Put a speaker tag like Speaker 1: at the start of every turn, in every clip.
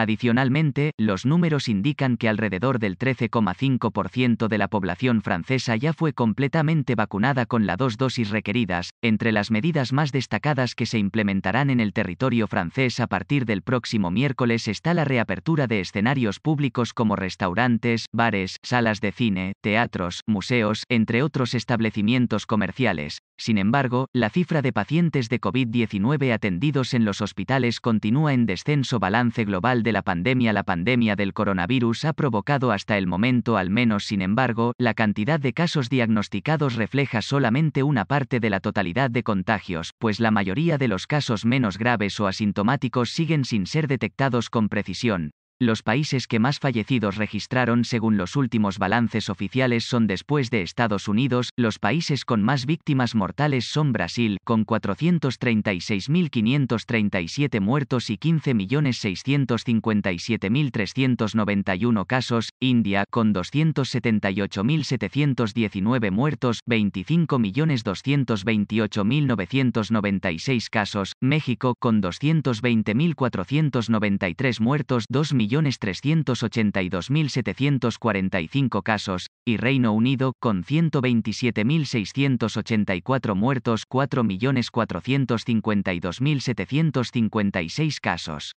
Speaker 1: Adicionalmente, los números indican que alrededor del 13,5% de la población francesa ya fue completamente vacunada con las dos dosis requeridas, entre las medidas más destacadas que se implementarán en el territorio francés a partir del próximo miércoles está la reapertura de escenarios públicos como restaurantes, bares, salas de cine, teatros, museos, entre otros establecimientos comerciales. Sin embargo, la cifra de pacientes de COVID-19 atendidos en los hospitales continúa en descenso balance global de la pandemia. La pandemia del coronavirus ha provocado hasta el momento al menos sin embargo, la cantidad de casos diagnosticados refleja solamente una parte de la totalidad de contagios, pues la mayoría de los casos menos graves o asintomáticos siguen sin ser detectados con precisión, los países que más fallecidos registraron según los últimos balances oficiales son después de Estados Unidos, los países con más víctimas mortales son Brasil, con 436.537 muertos y 15.657.391 casos, India, con 278.719 muertos, 25.228.996 casos, México, con 220.493 muertos, 2 1.382.745 casos, y Reino Unido, con 127.684 muertos, 4.452.756 casos.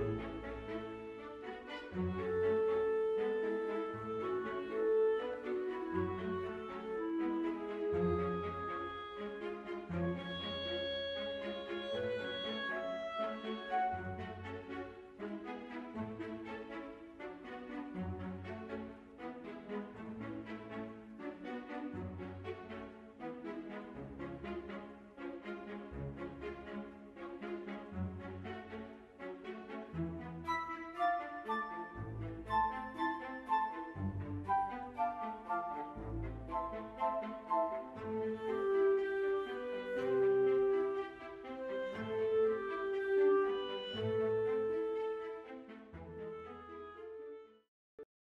Speaker 1: Thank you.